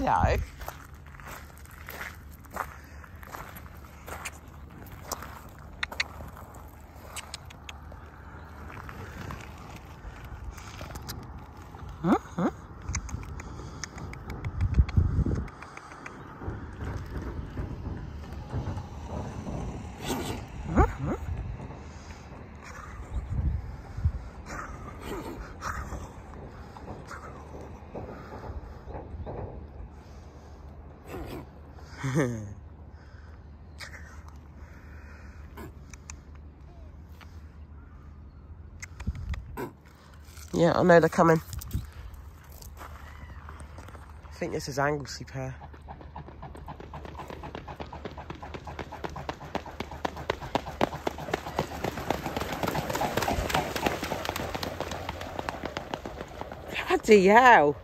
No. Huh? yeah, I know they're coming. I think this is Anglesey pair. Bloody hell.